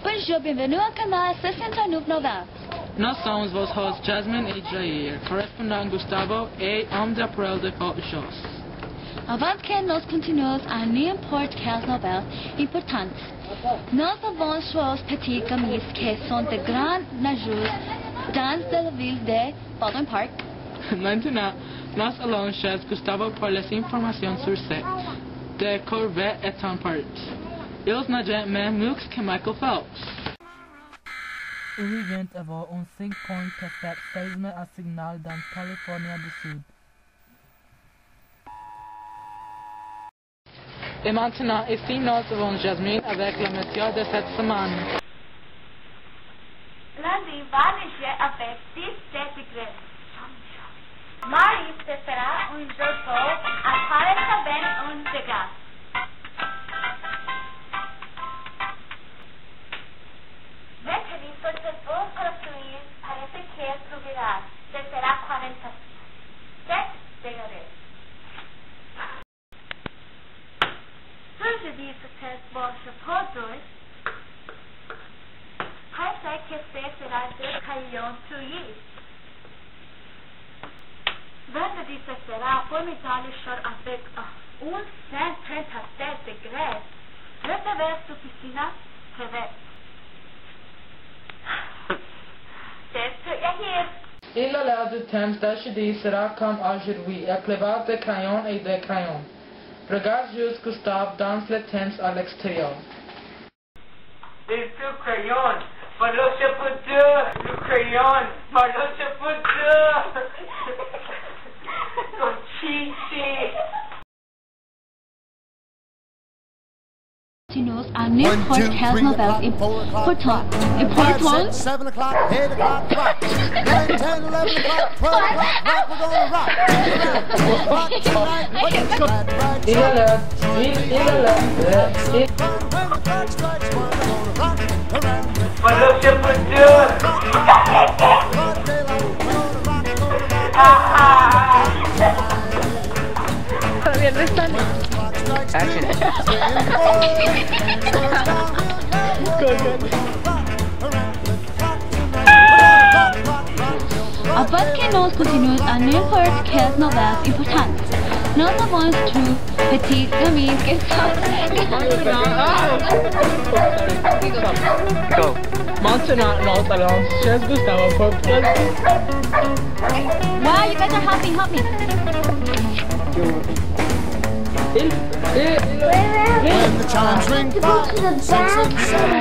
Bonjour, bienvenue au canal 69 Nouvelles. Nós somos vos hosts Jazmine e Yahir, correspondant Gustavo et homme d'après de Shows. Avant que nous continuions à n'importe quelle nouvelle importante, nous avons choses petites commises qui sont de grandes nageurs dans la ville de Baldwin Park. Maintenant, nous allons chez Gustavo pour les informations sur ce de Corvette et en part. Deus na Jetman Mooks can Michael Phelps. Origent var un 5.7 statement a signal dans California do Sul. Et maintenant, ici, nous avons Jasmine avec le monsieur de cette semaine. Lundi va neiger avec 17 degrés. Marie se fera un jeu de canhão tuí. Venda disso será formidável short avec un 137 degrés. Detta vez oficina privée. Det tror jag helt. Il a l'air du temps d'acheter sera comme aujourd'hui, éclairé de crayon et de crayon. Regarde juste Gustave dans le temps à l'extérieur. Et ce crayon, malo siya Le crayon, malo siya po Conchichi. Continuons à n'importe quelle nouvelle importante. Importante. Seven o'clock, eight o'clock, rock. Nine, ten, eleven o'clock, twelve o'clock, rock. We're rock. Around rock tonight. What is right, right, Il Around the clock tonight. Rock, rock, rock, rock. Avant que quelle nouvelle importante, avons two petites commises qui sont... Go. Maintenant, nous allons chez Gustavo pour plus. Wow, you guys are helping, help me. When the chimes ring. Five, six, and seven.